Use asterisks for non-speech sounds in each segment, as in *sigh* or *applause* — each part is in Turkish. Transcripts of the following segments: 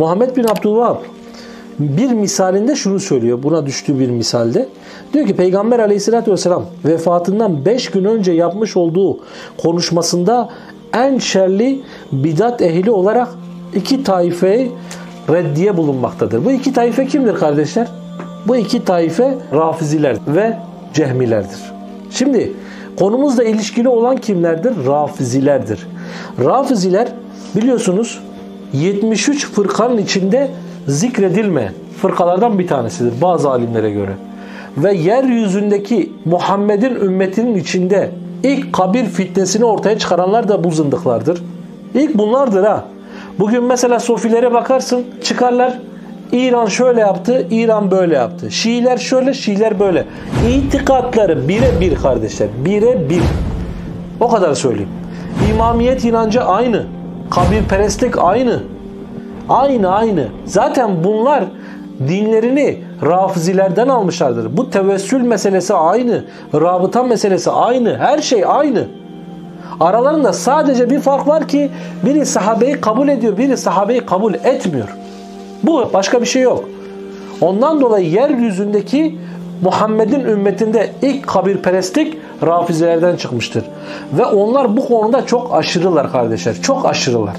Muhammed bin Abdülvahab bir misalinde şunu söylüyor. Buna düştüğü bir misalde. Diyor ki Peygamber aleyhissalatü vesselam vefatından 5 gün önce yapmış olduğu konuşmasında en şerli bidat ehli olarak iki taifeyi reddiye bulunmaktadır. Bu iki taife kimdir kardeşler? Bu iki taife rafiziler ve cehmilerdir. Şimdi konumuzla ilişkili olan kimlerdir? Rafizilerdir. Rafiziler biliyorsunuz 73 fırkanın içinde zikredilmeyen fırkalardan bir tanesidir bazı alimlere göre. Ve yeryüzündeki Muhammed'in ümmetinin içinde ilk kabir fitnesini ortaya çıkaranlar da bu zındıklardır. İlk bunlardır ha. Bugün mesela sofilere bakarsın çıkarlar İran şöyle yaptı, İran böyle yaptı. Şiiler şöyle, Şiiler böyle. İtikatları bire bir kardeşler. Bire bir. O kadar söyleyeyim. İmamiyet inancı aynı. Kabirperestlik aynı. Aynı aynı. Zaten bunlar dinlerini rafizilerden almışlardır. Bu tevessül meselesi aynı. Rabıta meselesi aynı. Her şey aynı. Aralarında sadece bir fark var ki biri sahabeyi kabul ediyor, biri sahabeyi kabul etmiyor. Bu başka bir şey yok. Ondan dolayı yeryüzündeki Muhammed'in ümmetinde ilk kabirperestlik rafizelerden çıkmıştır. Ve onlar bu konuda çok aşırılar kardeşler. Çok aşırılar.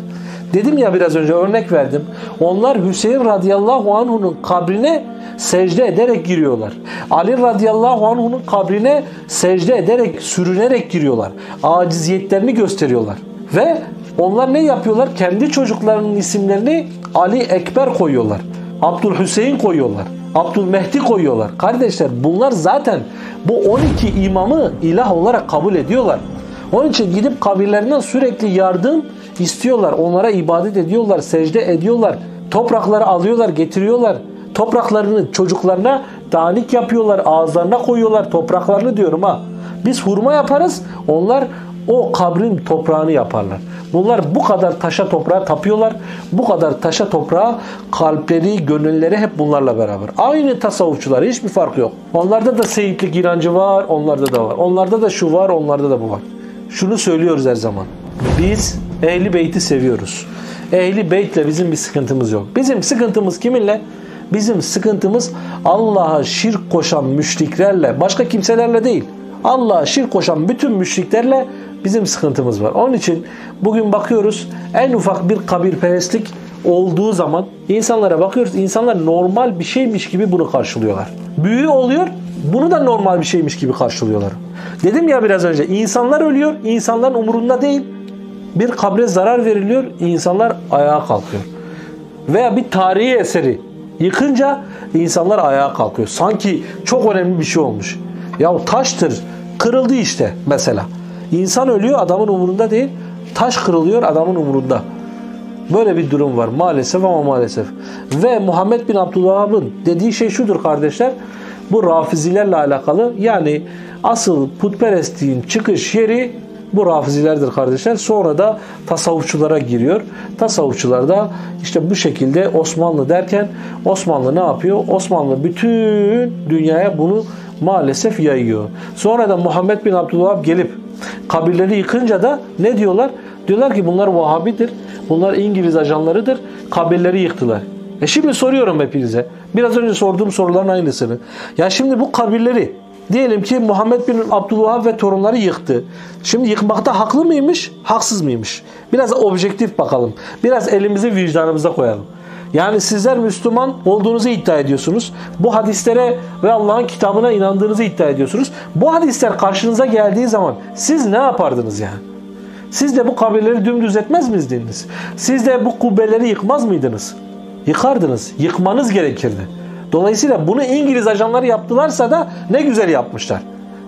Dedim ya biraz önce örnek verdim. Onlar Hüseyin radıyallahu anh'unun kabrine secde ederek giriyorlar. Ali radıyallahu anh'unun kabrine secde ederek, sürünerek giriyorlar. Aciziyetlerini gösteriyorlar. Ve onlar ne yapıyorlar? Kendi çocuklarının isimlerini Ali Ekber koyuyorlar. Abdülhüseyin koyuyorlar. Abdülmehdi koyuyorlar. Kardeşler bunlar zaten bu 12 imamı ilah olarak kabul ediyorlar. Onun için gidip kabirlerinden sürekli yardım istiyorlar. Onlara ibadet ediyorlar, secde ediyorlar. Toprakları alıyorlar, getiriyorlar. Topraklarını çocuklarına danik yapıyorlar, ağızlarına koyuyorlar. Topraklarını diyorum ha. Biz hurma yaparız, onlar o kabrin toprağını yaparlar. Bunlar bu kadar taşa toprağa tapıyorlar. Bu kadar taşa toprağa kalpleri, gönülleri hep bunlarla beraber. Aynı tasavvufçular hiçbir fark yok. Onlarda da seyitlik inancı var, onlarda da var. Onlarda da şu var, onlarda da bu var. Şunu söylüyoruz her zaman. Biz ehli beyti seviyoruz. Ehli beytle bizim bir sıkıntımız yok. Bizim sıkıntımız kiminle? Bizim sıkıntımız Allah'a şirk koşan müşriklerle, başka kimselerle değil. Allah'a şirk koşan bütün müşriklerle bizim sıkıntımız var. Onun için bugün bakıyoruz en ufak bir kabirperestlik olduğu zaman insanlara bakıyoruz. İnsanlar normal bir şeymiş gibi bunu karşılıyorlar. Büyü oluyor. Bunu da normal bir şeymiş gibi karşılıyorlar. Dedim ya biraz önce insanlar ölüyor. insanların umurunda değil. Bir kabre zarar veriliyor. insanlar ayağa kalkıyor. Veya bir tarihi eseri yıkınca insanlar ayağa kalkıyor. Sanki çok önemli bir şey olmuş. Ya taştır. Kırıldı işte mesela. İnsan ölüyor adamın umurunda değil. Taş kırılıyor adamın umurunda. Böyle bir durum var maalesef ama maalesef. Ve Muhammed bin Abdülvahab'ın dediği şey şudur kardeşler. Bu rafizilerle alakalı yani asıl putperestliğin çıkış yeri bu rafizilerdir kardeşler. Sonra da tasavvufçulara giriyor. Tasavvufçular da işte bu şekilde Osmanlı derken Osmanlı ne yapıyor? Osmanlı bütün dünyaya bunu maalesef yayıyor. Sonra da Muhammed bin Abdülvahab gelip kabirleri yıkınca da ne diyorlar? Diyorlar ki bunlar Vahabidir. Bunlar İngiliz ajanlarıdır. Kabirleri yıktılar. E şimdi soruyorum hepinize. Biraz önce sorduğum soruların aynısını. Ya şimdi bu kabirleri diyelim ki Muhammed bin Abdülvahab ve torunları yıktı. Şimdi yıkmakta haklı mıymış, haksız mıymış? Biraz objektif bakalım. Biraz elimizi vicdanımıza koyalım. Yani sizler Müslüman olduğunuzu iddia ediyorsunuz. Bu hadislere ve Allah'ın kitabına inandığınızı iddia ediyorsunuz. Bu hadisler karşınıza geldiği zaman siz ne yapardınız yani? Siz de bu kabirleri dümdüz etmez miydiniz? Siz de bu kubbeleri yıkmaz mıydınız? Yıkardınız. Yıkmanız gerekirdi. Dolayısıyla bunu İngiliz ajanları yaptılarsa da ne güzel yapmışlar.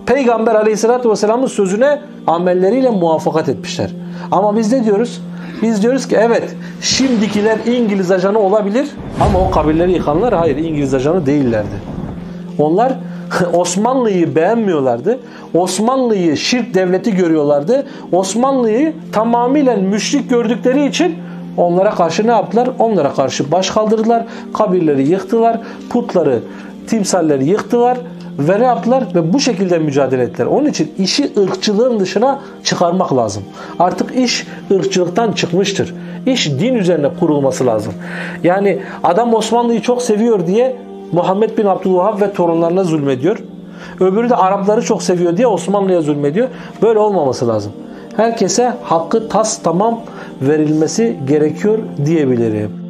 Peygamber aleyhissalatü vesselamın sözüne amelleriyle muvaffakat etmişler. Ama biz ne diyoruz? Biz diyoruz ki evet şimdikiler İngiliz ajanı olabilir ama o kabirleri yıkanlar hayır İngiliz ajanı değillerdi. Onlar *laughs* Osmanlı'yı beğenmiyorlardı. Osmanlı'yı şirk devleti görüyorlardı. Osmanlı'yı tamamıyla müşrik gördükleri için onlara karşı ne yaptılar? Onlara karşı baş kaldırdılar. Kabirleri yıktılar. Putları, timsalleri yıktılar ve ne yaptılar? Ve bu şekilde mücadele ettiler. Onun için işi ırkçılığın dışına çıkarmak lazım. Artık iş ırkçılıktan çıkmıştır. İş din üzerine kurulması lazım. Yani adam Osmanlı'yı çok seviyor diye Muhammed bin Abdülvahhab ve torunlarına zulmediyor. Öbürü de Arapları çok seviyor diye Osmanlı'ya zulmediyor. Böyle olmaması lazım. Herkese hakkı tas tamam verilmesi gerekiyor diyebilirim.